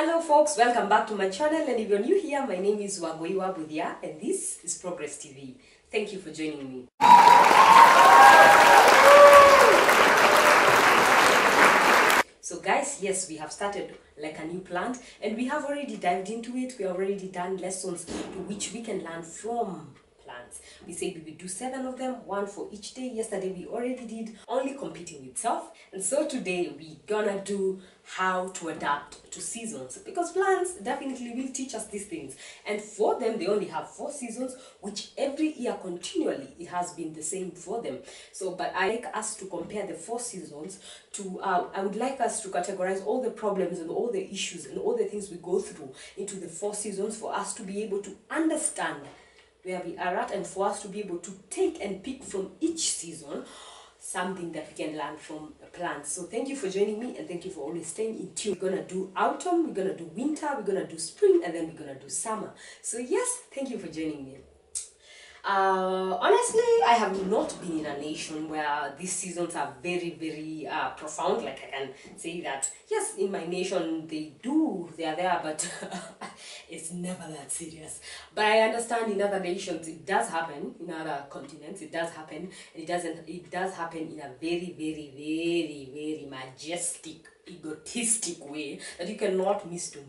Hello folks, welcome back to my channel and if you're new here, my name is Wagoiwa Mbuthia and this is Progress TV. Thank you for joining me. So guys, yes, we have started like a new plant and we have already dived into it. We have already done lessons to which we can learn from We said we would do seven of them, one for each day. Yesterday we already did only competing with self. And so today we gonna do how to adapt to seasons because plants definitely will teach us these things. And for them, they only have four seasons, which every year continually it has been the same for them. So, but I like us to compare the four seasons to, uh, I would like us to categorize all the problems and all the issues and all the things we go through into the four seasons for us to be able to understand where we are at and for us to be able to take and pick from each season something that we can learn from plants. So thank you for joining me and thank you for always staying in tune. We're gonna do autumn, we're gonna do winter, we're gonna do spring, and then we're gonna do summer. So yes, thank you for joining me. Uh, honestly, I have not been in a nation where these seasons are very, very uh, profound. Like I can say that, yes, in my nation they do, they are there, but it's never that serious. But I understand in other nations it does happen, in other continents it does happen, and it doesn't, it does happen in a very, very, very, very majestic, egotistic way that you cannot miss to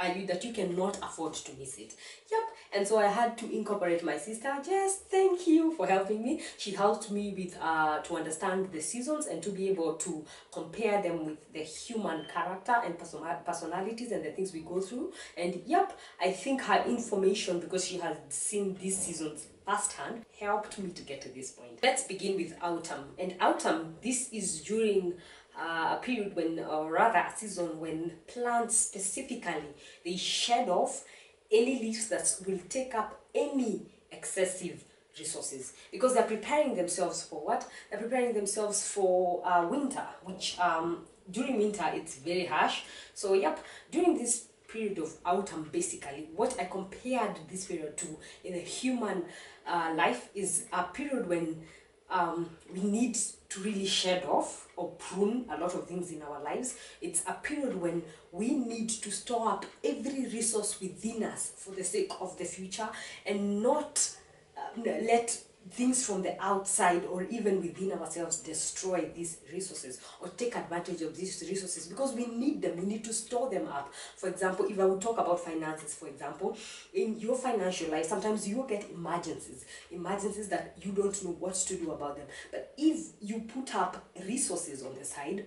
that you cannot afford to miss it. Yep. And so I had to incorporate my sister. Just thank you for helping me. She helped me with uh, to understand the seasons and to be able to compare them with the human character and person personalities and the things we go through. And yep, I think her information because she has seen these seasons firsthand helped me to get to this point. Let's begin with autumn. And autumn, this is during uh, a period when, or rather a season when plants specifically, they shed off any leaves that will take up any excessive resources because they're preparing themselves for what? They're preparing themselves for uh, winter, which um, during winter it's very harsh. So yep, during this period of autumn basically what i compared this period to in a human uh, life is a period when um, we need to really shed off or prune a lot of things in our lives. It's a period when we need to store up every resource within us for the sake of the future and not uh, let things from the outside or even within ourselves destroy these resources or take advantage of these resources because we need them. We need to store them up. For example if i would talk about finances for example in your financial life sometimes you get emergencies emergencies that you don't know what to do about them. But if you put up resources on the side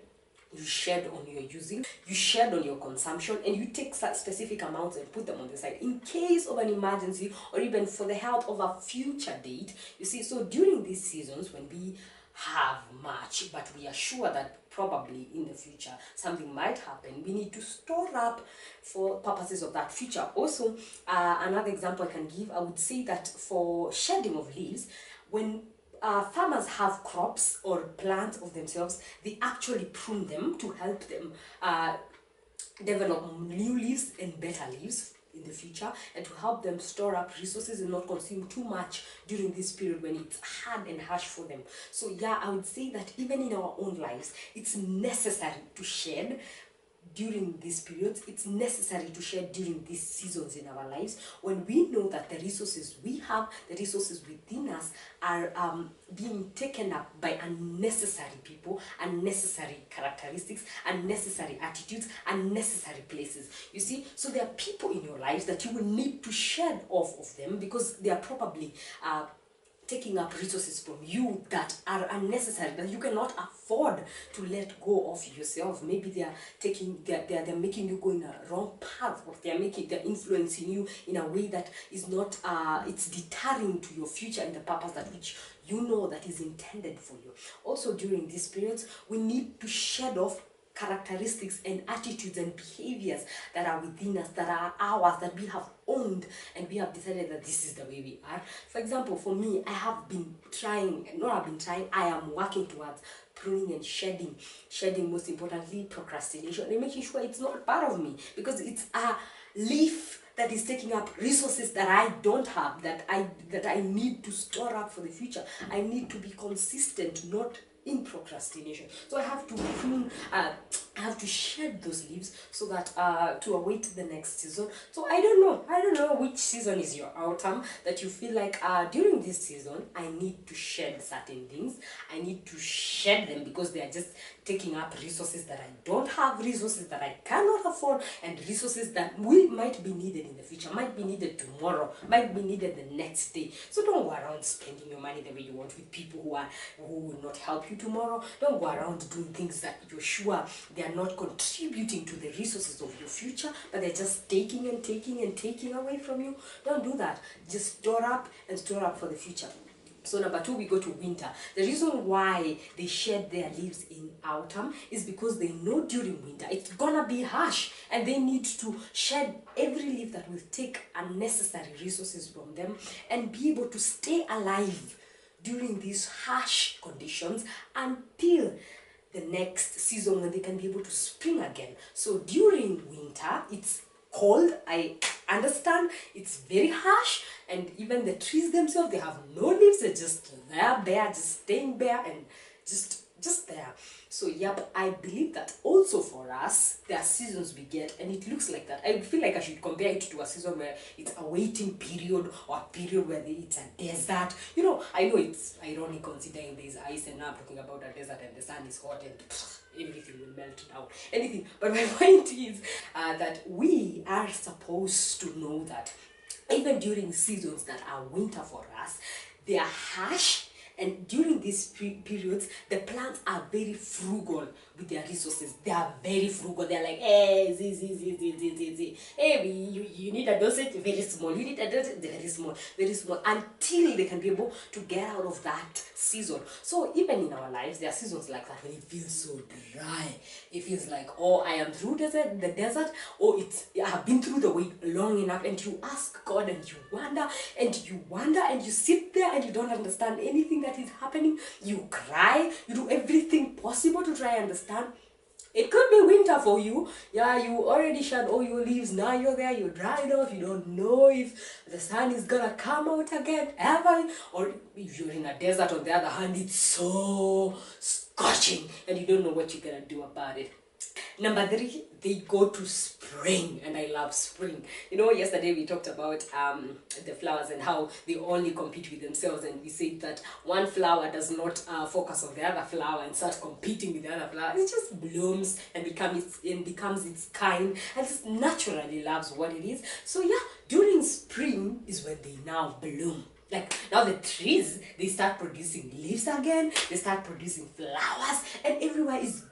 you shed on your using, you shed on your consumption, and you take specific amounts and put them on the side in case of an emergency or even for the help of a future date. You see, so during these seasons when we have much, but we are sure that probably in the future something might happen, we need to store up for purposes of that future. Also, uh, another example I can give, I would say that for shedding of leaves, when uh, farmers have crops or plants of themselves, they actually prune them to help them uh, develop new leaves and better leaves in the future and to help them store up resources and not consume too much during this period when it's hard and harsh for them. So yeah, I would say that even in our own lives, it's necessary to shed during these periods it's necessary to share during these seasons in our lives. When we know that the resources we have the resources within us are um, being taken up by unnecessary people unnecessary characteristics unnecessary attitudes unnecessary places. You see so there are people in your lives that you will need to shed off of them because they are probably uh, taking up resources from you that are unnecessary that you cannot afford to let go of yourself. Maybe they are taking they're, they're, they're making you go in a wrong path or they're making they're influencing you in a way that is not uh it's deterring to your future and the purpose that which you know that is intended for you. Also during these periods we need to shed off characteristics and attitudes and behaviors that are within us, that are ours, that we have owned and we have decided that this is the way we are. For example, for me, I have been trying, not I've been trying, I am working towards pruning and shedding. Shedding, most importantly, procrastination and making sure it's not part of me because it's a leaf that is taking up resources that I don't have, that I that I need to store up for the future. I need to be consistent, not in procrastination. So I have to prune, uh, I have to shed those leaves so that uh, to await the next season. So I don't know. I don't know which season is your autumn that you feel like uh, during this season I need to shed certain things. I need to shed them because they are just taking up resources that I don't have, resources that I cannot afford, and resources that will might be needed in the future, might be needed tomorrow, might be needed the next day. So don't go around spending your money the way you want with people who are who will not help you tomorrow. Don't go around doing things that you're sure they are not contributing to the resources of your future, but they're just taking and taking and taking away from you. Don't do that. Just store up and store up for the future. So number two, we go to winter. The reason why they shed their leaves in autumn is because they know during winter it's gonna be harsh and they need to shed every leaf that will take unnecessary resources from them and be able to stay alive during these harsh conditions until the next season when they can be able to spring again. So during winter, it's cold. I understand it's very harsh, and even the trees themselves they have no leaves. They're just there, bare, just staying bare, and just just there. So yep, I believe that also for us there are seasons we get, and it looks like that. I feel like I should compare it to a season where it's a waiting period or a period where it's a desert. You know, I know it's ironic considering there's ice, and now I'm talking about a desert and the sun is hot and. everything will melt down anything but my point is uh, that we are supposed to know that even during seasons that are winter for us they are harsh and during these periods the plants are very frugal with their resources. They are very frugal. They're like eh, hey z z z z z z z hey eh, we, you, you need a dosage very small. You need a dosage very small very small until they can be able to get out of that season. So even in our lives there are seasons like that when it feels so dry. It feels like oh i am through desert the desert or it's i have been through the wait long enough and you ask god and you wonder and you wonder and you sit there and you don't understand anything that is happening. You cry. You do everything possible to try and understand it could be winter for you. Yeah, you already shed all your leaves. Now you're there, you're dried off. You don't know if the sun is gonna come out again ever. Or if you're in a desert, on the other hand, it's so scorching and you don't know what you're gonna do about it. Number three, they go to spring, and I love spring. You know, yesterday we talked about um, the flowers and how they only compete with themselves, and we said that one flower does not uh, focus on the other flower and start competing with the other flower. It just blooms and becomes its, and becomes its kind, and just naturally loves what it is. So yeah, during spring is when they now bloom like now the trees they start producing leaves again they start producing flowers and everywhere is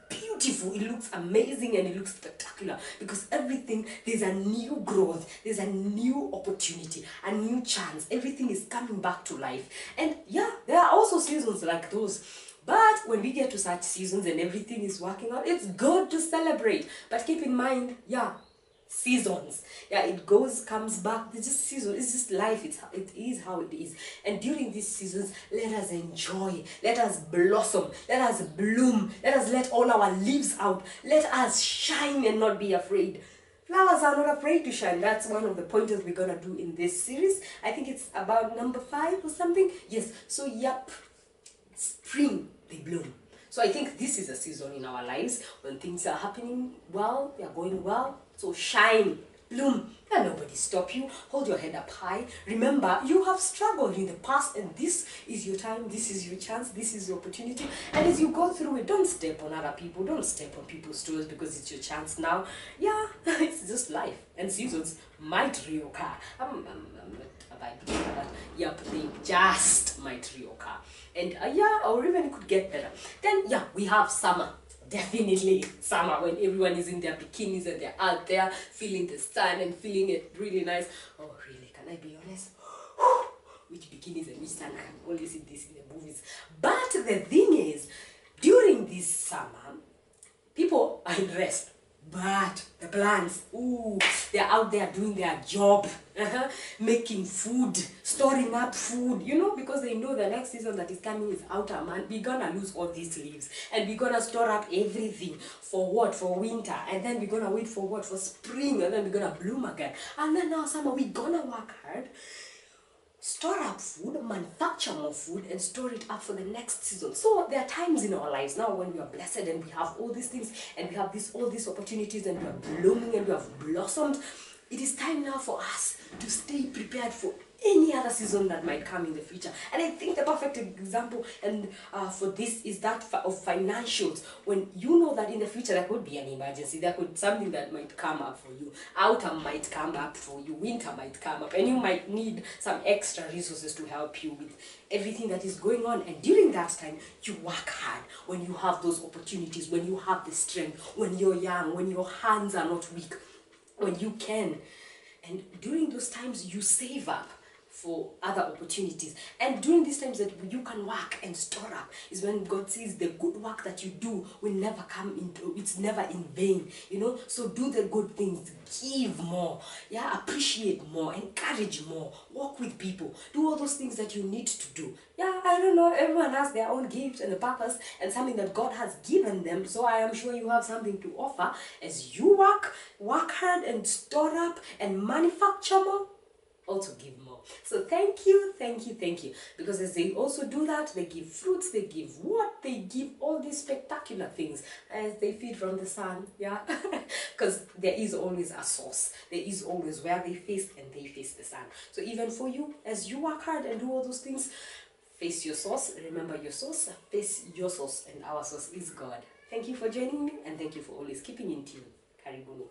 beautiful it looks amazing and it looks spectacular because everything there's a new growth there's a new opportunity a new chance. Everything is coming back to life. And yeah there are also seasons like those. But when we get to such seasons and everything is working out it's good to celebrate. But keep in mind yeah seasons. Yeah it goes comes back. It's just season it's just life. It's it is how it is. And during these seasons let us enjoy. Let us blossom. Let us bloom. Let us let all our leaves out. Let us shine and not be afraid. Flowers are not afraid to shine. That's one of the pointers we're gonna do in this series. I think it's about number five or something. Yes. So yep spring they bloom so I think this is a season in our lives when things are happening well, they are going well. So shine, bloom, let nobody stop you. Hold your head up high. Remember, you have struggled in the past, and this is your time, this is your chance, this is your opportunity. And as you go through it, don't step on other people, don't step on people's toes because it's your chance now. Yeah, it's just life, and seasons might reoccur. Um, um, um, I'm, I'm, I'm not abiding by that. Yep, they just might reoccur. And uh, yeah, or even could get better. Then, yeah, we have summer definitely summer when everyone is in their bikinis and they're out there feeling the sun and feeling it really nice. Oh, really? Can I be honest? which bikinis and which sun? I can only see this in the movies. But the thing is, during this summer, people are in rest. But the plants, ooh, they're out there doing their job, uh-huh, making food, storing up food, you know, because they know the next season that is coming is autumn and we're gonna lose all these leaves and we're gonna store up everything for what? For winter, and then we're gonna wait for what? For spring, and then we're gonna bloom again, and then now summer, we're gonna work hard store up food, manufacture more food, and store it up for the next season. So there are times in our lives now when we are blessed and we have all these things and we have this all these opportunities and we are blooming and we have blossomed. It is time now for us to stay prepared for any other season that might come in the future. And I think the perfect example and uh, for this is that of financials. When you know that in the future there could be an emergency, there could something that might come up for you. Autumn might come up for you, winter might come up, and you might need some extra resources to help you with everything that is going on. And during that time, you work hard when you have those opportunities, when you have the strength, when you're young, when your hands are not weak, when you can. And during those times, you save up for other opportunities. And during these times that you can work and store up is when God says the good work that you do will never come into it's never in vain. You know, so do the good things, give more, yeah, appreciate more, encourage more, work with people, do all those things that you need to do. Yeah, I don't know, everyone has their own gift and a purpose and something that God has given them. So I am sure you have something to offer as you work, work hard and store up and manufacture more also give more. So thank you, thank you, thank you. Because as they also do that, they give fruits, they give what? They give all these spectacular things as they feed from the sun. Yeah. Because there is always a source. There is always where they face and they face the sun. So even for you, as you work hard and do all those things, face your source. Remember your source, face your source, and our source is God. Thank you for joining me and thank you for always keeping in tune. Karibuni.